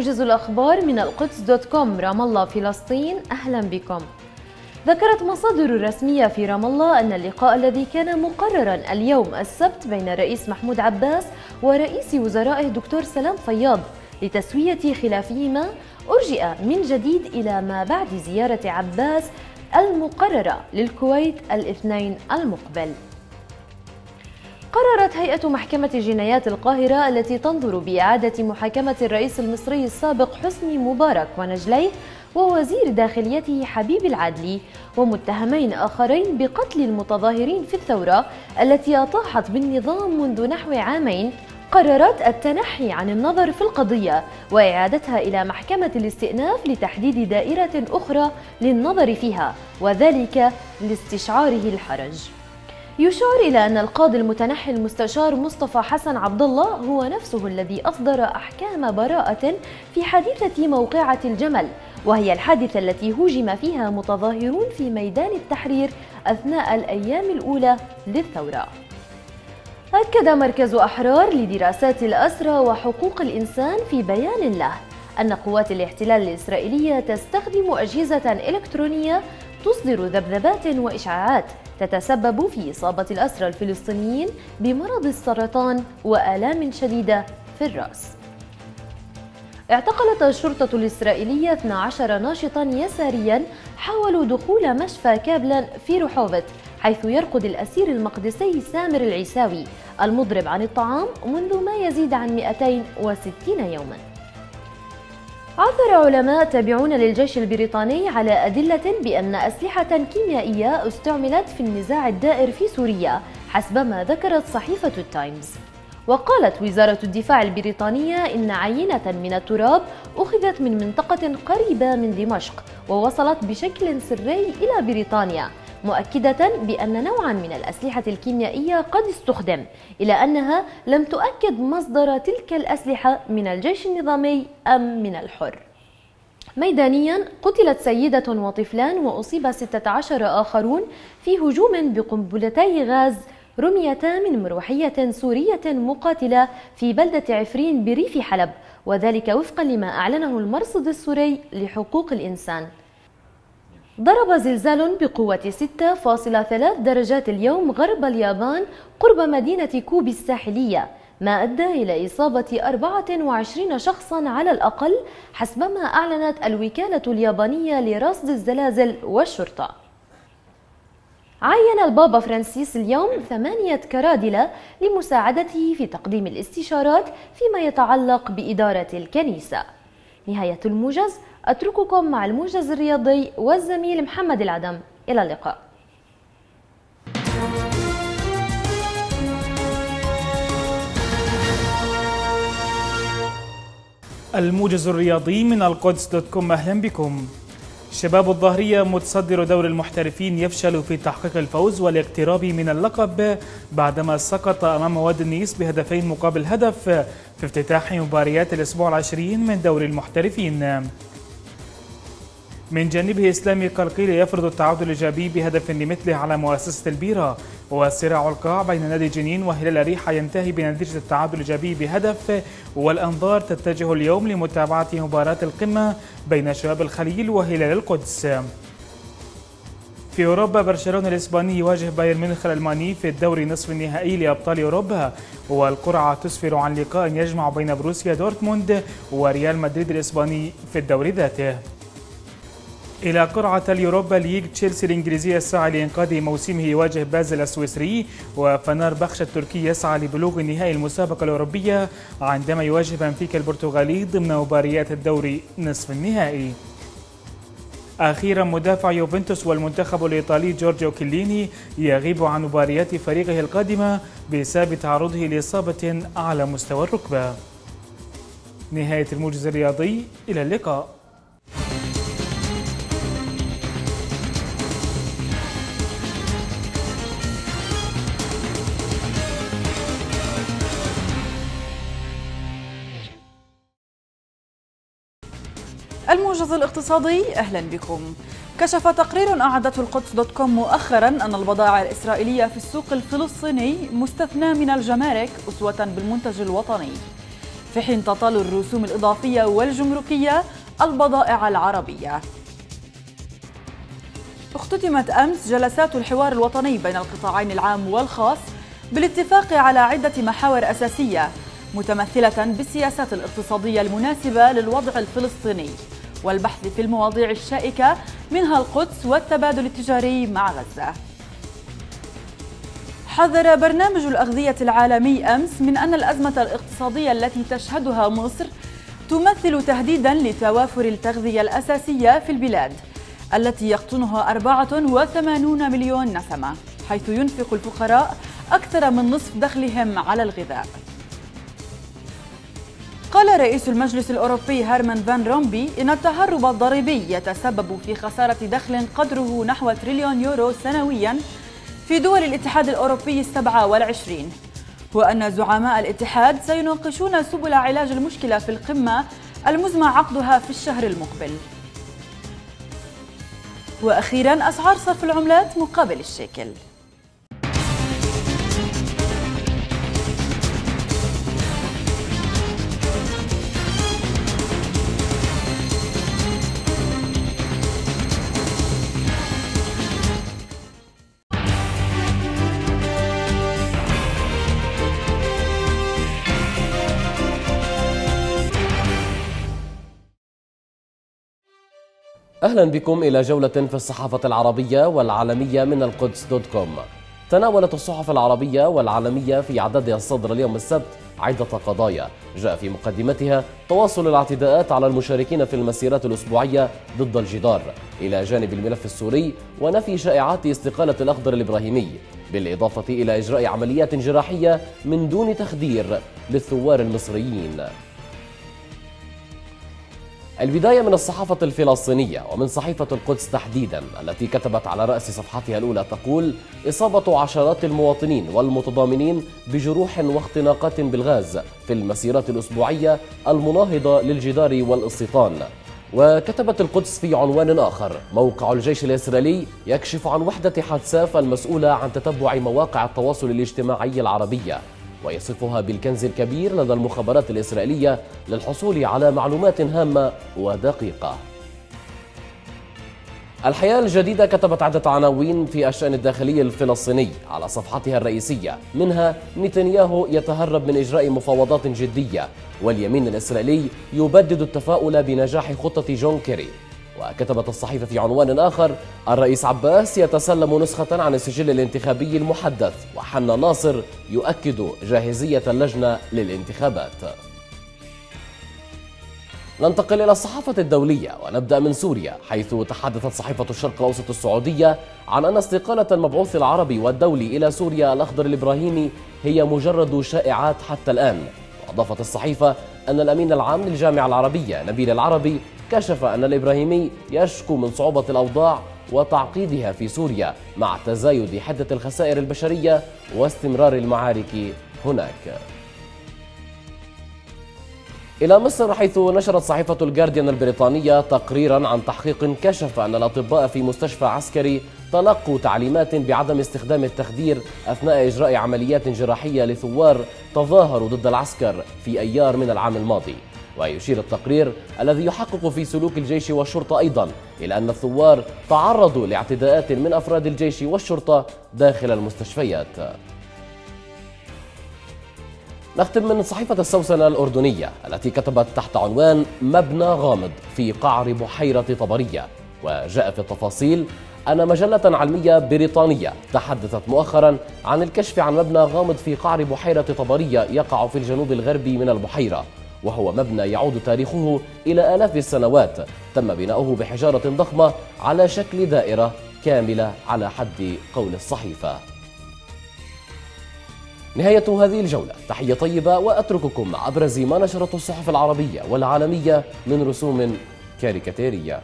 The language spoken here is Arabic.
موجز الأخبار من القدس دوت كوم. رام الله فلسطين أهلا بكم. ذكرت مصادر رسمية في رام الله أن اللقاء الذي كان مقررا اليوم السبت بين الرئيس محمود عباس ورئيس وزرائه دكتور سلام فياض لتسوية خلافهما أرجئ من جديد إلى ما بعد زيارة عباس المقررة للكويت الاثنين المقبل. قررت هيئة محكمة جنايات القاهرة التي تنظر بإعادة محاكمة الرئيس المصري السابق حسني مبارك ونجليه ووزير داخليته حبيب العدلي ومتهمين آخرين بقتل المتظاهرين في الثورة التي أطاحت بالنظام منذ نحو عامين قررت التنحي عن النظر في القضية وإعادتها إلى محكمة الاستئناف لتحديد دائرة أخرى للنظر فيها وذلك لاستشعاره الحرج. يشار إلى أن القاضي المتنحي المستشار مصطفى حسن عبد الله هو نفسه الذي أصدر أحكام براءة في حادثة موقعة الجمل وهي الحادثة التي هوجم فيها متظاهرون في ميدان التحرير أثناء الأيام الأولى للثورة. أكد مركز أحرار لدراسات الأسرى وحقوق الإنسان في بيان له أن قوات الاحتلال الإسرائيلية تستخدم أجهزة إلكترونية تصدر ذبذبات وإشعاعات تتسبب في إصابة الأسرى الفلسطينيين بمرض السرطان وآلام شديدة في الرأس. اعتقلت الشرطة الإسرائيلية 12 ناشطا يساريا حاولوا دخول مشفى كابلا في رحوبت حيث يرقد الأسير المقدسي سامر العيساوي المضرب عن الطعام منذ ما يزيد عن 260 يوما. عثر علماء تابعون للجيش البريطاني على أدلة بأن أسلحة كيميائية استعملت في النزاع الدائر في سوريا حسب ما ذكرت صحيفة التايمز. وقالت وزارة الدفاع البريطانية إن عينة من التراب أخذت من منطقة قريبة من دمشق ووصلت بشكل سري إلى بريطانيا. مؤكدة بأن نوعا من الأسلحة الكيميائية قد استخدم إلى أنها لم تؤكد مصدر تلك الأسلحة من الجيش النظامي أم من الحر. ميدانيا قتلت سيدة وطفلان وأصيب 16 آخرون في هجوم بقنبلتي غاز رميتا من مروحية سورية مقاتلة في بلدة عفرين بريف حلب وذلك وفقا لما أعلنه المرصد السوري لحقوق الإنسان. ضرب زلزال بقوة 6.3 درجات اليوم غرب اليابان قرب مدينة كوبي الساحلية ما أدى إلى إصابة 24 شخصا على الأقل حسبما أعلنت الوكالة اليابانية لرصد الزلازل والشرطة. عين البابا فرانسيس اليوم ثمانية كرادلة لمساعدته في تقديم الاستشارات فيما يتعلق بإدارة الكنيسة. نهاية الموجز أترككم مع الموجز الرياضي والزميل محمد العدم. إلى اللقاء. الموجز الرياضي من القدس dot com. أهلا بكم. شباب الظهرية متصدر دور المحترفين يفشل في تحقيق الفوز والاقتراب من اللقب بعدما سقط أمام واد النيس بهدفين مقابل هدف في افتتاح مباريات الأسبوع العشرين من دور المحترفين. من جانبه إسلامي قلقيل يفرض التعادل الإيجابي بهدف لمثله على مؤسسة البيرة. وصراع القاع بين نادي جنين وهلال أريحة ينتهي بنتيجة التعادل الإيجابي بهدف والأنظار تتجه اليوم لمتابعة مباراة القمة بين شباب الخليل وهلال القدس. في أوروبا برشلونة الإسباني يواجه بايرن ميونخ الألماني في الدوري نصف النهائي لأبطال أوروبا. والقرعة تسفر عن لقاء يجمع بين بروسيا دورتموند وريال مدريد الإسباني في الدوري ذاته. إلى قرعة ال Europa League تشيلسي الإنجليزي يسعى لإنقاذ موسمه يواجه بازل السويسري وفنار بخش التركي يسعى لبلوغ نهائي المسابقة الأوروبية عندما يواجه بنفيكا البرتغالي ضمن مباريات الدوري نصف النهائي. أخيرا مدافع يوفنتوس والمنتخب الإيطالي جورجيو كيليني يغيب عن مباريات فريقه القادمة بسبب تعرضه لإصابة على مستوى الركبة. نهاية الموجز الرياضي إلى اللقاء. الموجز الاقتصادي أهلا بكم. كشف تقرير أعدته القدس دوت كوم مؤخرا أن البضائع الإسرائيلية في السوق الفلسطيني مستثنى من الجمارك أسوة بالمنتج الوطني. في حين تطال الرسوم الإضافية والجمركية البضائع العربية. اختتمت أمس جلسات الحوار الوطني بين القطاعين العام والخاص بالاتفاق على عدة محاور أساسية متمثلة بالسياسات الاقتصادية المناسبة للوضع الفلسطيني. والبحث في المواضيع الشائكة منها القدس والتبادل التجاري مع غزة. حذر برنامج الأغذية العالمي أمس من أن الأزمة الاقتصادية التي تشهدها مصر تمثل تهديدا لتوافر التغذية الأساسية في البلاد التي يقطنها 84 مليون نسمة حيث ينفق الفقراء أكثر من نصف دخلهم على الغذاء. قال رئيس المجلس الأوروبي هرمان فان رومبوي إن التهرب الضريبي يتسبب في خسارة دخل قدره نحو تريليون يورو سنوياً في دول الاتحاد الأوروبي السبعة والعشرين. وأن زعماء الاتحاد سيناقشون سبل علاج المشكلة في القمة المزمع عقدها في الشهر المقبل. وأخيراً أسعار صرف العملات مقابل الشيكل أهلا بكم إلى جولة في الصحافة العربية والعالمية من القدس دوت كوم. تناولت الصحف العربية والعالمية في عددها الصدر اليوم السبت عدة قضايا. جاء في مقدمتها تواصل الاعتداءات على المشاركين في المسيرات الأسبوعية ضد الجدار. إلى جانب الملف السوري ونفي شائعات استقالة الأخضر الإبراهيمي. بالإضافة إلى إجراء عمليات جراحية من دون تخدير للثوار المصريين. البداية من الصحافة الفلسطينية ومن صحيفة القدس تحديدا التي كتبت على رأس صفحتها الأولى تقول إصابة عشرات المواطنين والمتضامنين بجروح واختناقات بالغاز في المسيرات الأسبوعية المناهضة للجدار والاستيطان وكتبت القدس في عنوان آخر موقع الجيش الإسرائيلي يكشف عن وحدة حتساف المسؤولة عن تتبع مواقع التواصل الاجتماعي العربية. ويصفها بالكنز الكبير لدى المخابرات الإسرائيلية للحصول على معلومات هامة ودقيقة. الحياة الجديدة كتبت عدة عناوين في الشأن الداخلي الفلسطيني على صفحتها الرئيسية. منها نتنياهو يتهرب من إجراء مفاوضات جدية واليمين الإسرائيلي يبدد التفاؤل بنجاح خطة جون كيري. وكتبت الصحيفة في عنوان آخر الرئيس عباس يتسلم نسخة عن السجل الانتخابي المحدث وحنا ناصر يؤكد جاهزية اللجنة للانتخابات. ننتقل إلى الصحافة الدولية ونبدأ من سوريا حيث تحدثت صحيفة الشرق الأوسط السعودية عن أن استقالة المبعوث العربي والدولي إلى سوريا الأخضر الإبراهيمي هي مجرد شائعات حتى الآن. وأضافت الصحيفة أن الأمين العام للجامعة العربية نبيل العربي كشف أن الإبراهيمي يشكو من صعوبة الأوضاع وتعقيدها في سوريا مع تزايد حدة الخسائر البشرية واستمرار المعارك هناك. إلى مصر حيث نشرت صحيفة الجارديان البريطانية تقريرا عن تحقيق كشف أن الأطباء في مستشفى عسكري تلقوا تعليمات بعدم استخدام التخدير أثناء إجراء عمليات جراحية لثوار تظاهروا ضد العسكر في أيار من العام الماضي. ويشير التقرير الذي يحقق في سلوك الجيش والشرطة أيضا إلى أن الثوار تعرضوا لاعتداءات من أفراد الجيش والشرطة داخل المستشفيات. نختم من صحيفة السوسنة الأردنية التي كتبت تحت عنوان مبنى غامض في قعر بحيرة طبرية. وجاء في التفاصيل أن مجلة علمية بريطانية تحدثت مؤخرا عن الكشف عن مبنى غامض في قعر بحيرة طبرية يقع في الجنوب الغربي من البحيرة. وهو مبنى يعود تاريخه إلى آلاف السنوات تم بناؤه بحجارة ضخمة على شكل دائرة كاملة على حد قول الصحيفة. نهاية هذه الجولة تحية طيبة وأترككم مع أبرز ما نشرته الصحف العربية والعالمية من رسوم كاريكاتيرية.